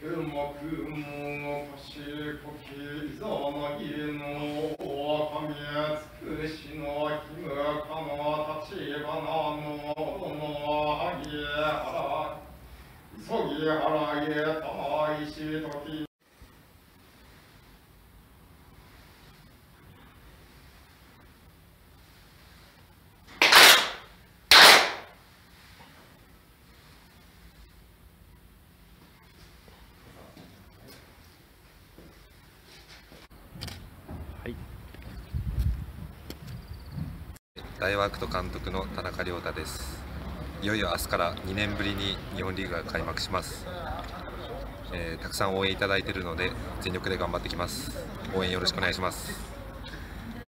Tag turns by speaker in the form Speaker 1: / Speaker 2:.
Speaker 1: 急ぎはらげたまいし時
Speaker 2: 大ワークト監督の田中亮太です。いよいよ明日から2年ぶりに日本リーグが開幕します、えーたくさん応援いただいているので全力で頑張ってきます。応援よろしくお願いします。